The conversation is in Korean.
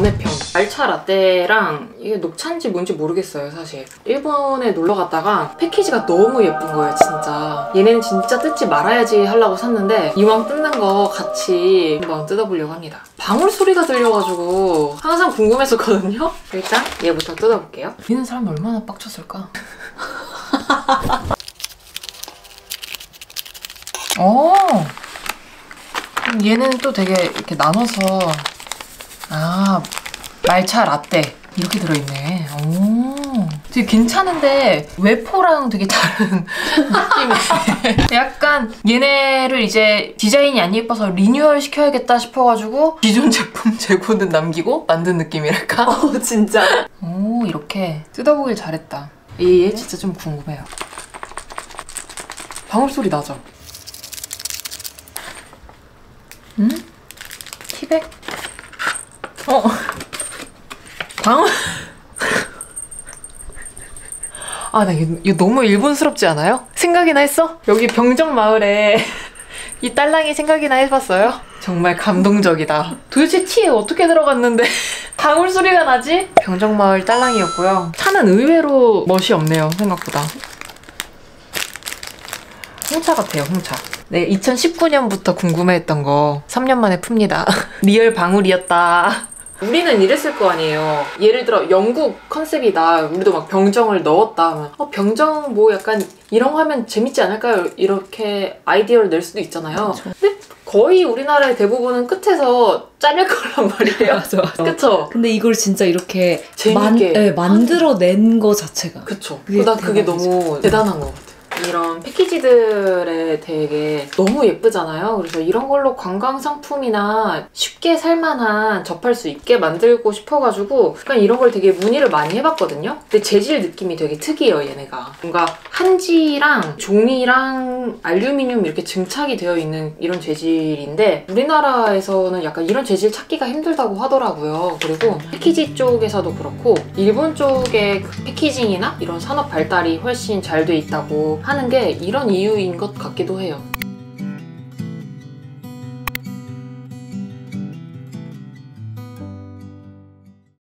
번외편 알차 라떼랑 이게 녹차인지 뭔지 모르겠어요 사실. 일본에 놀러 갔다가 패키지가 너무 예쁜 거예요 진짜. 얘네는 진짜 뜯지 말아야지 하려고 샀는데 이왕 뜯는 거 같이 한번 뜯어보려고 합니다. 방울 소리가 들려가지고 항상 궁금했었거든요? 일단 얘부터 뜯어볼게요. 얘는 사람 얼마나 빡쳤을까? 어! 얘는 또 되게 이렇게 나눠서 아 말차 라떼 이렇게 들어있네. 오, 되게 괜찮은데 외포랑 되게 다른 느낌이네. 약간 얘네를 이제 디자인이 안 예뻐서 리뉴얼 시켜야겠다 싶어가지고 기존 제품 재고는 남기고 만든 느낌이랄까? 어 진짜. 오 이렇게 뜯어보길 잘했다. 얘, 얘 진짜 좀 궁금해요. 방울 소리 나죠? 음? 티백? 어. 방울. 아, 나 이거, 이거 너무 일본스럽지 않아요? 생각이나 했어? 여기 병정 마을에 이 딸랑이 생각이나 해봤어요? 정말 감동적이다. 도대체 티에 어떻게 들어갔는데 방울 소리가 나지? 병정 마을 딸랑이였고요. 차는 의외로 멋이 없네요, 생각보다. 홍차 같아요, 홍차. 네, 2019년부터 궁금해했던 거 3년 만에 풉니다. 리얼 방울이었다. 우리는 이랬을 거 아니에요. 예를 들어 영국 컨셉이다. 우리도 막 병정을 넣었다. 하면 어, 병정 뭐 약간 이런 거 하면 재밌지 않을까요? 이렇게 아이디어를 낼 수도 있잖아요. 근데 거의 우리나라의 대부분은 끝에서 잘릴 거란 말이에요. 맞아 맞아. 그쵸? 근데 이걸 진짜 이렇게 재밌게 만, 네, 만들어낸 거 자체가. 그쵸. 그게 난 그게. 너무 대단한 것 같아요. 이런 패키지들에 되게 너무 예쁘잖아요. 그래서 이런 걸로 관광 상품이나 쉽게 살만한 접할 수 있게 만들고 싶어가지고 약간 이런 걸 되게 문의를 많이 해봤거든요. 근데 재질 느낌이 되게 특이해요, 얘네가. 뭔가 한지랑 종이랑 알루미늄 이렇게 증착이 되어 있는 이런 재질인데 우리나라에서는 약간 이런 재질 찾기가 힘들다고 하더라고요. 그리고 패키지 쪽에서도 그렇고 일본 쪽의 그 패키징이나 이런 산업 발달이 훨씬 잘 돼 있다고 하는 게 이런 이유인 것 같기도 해요.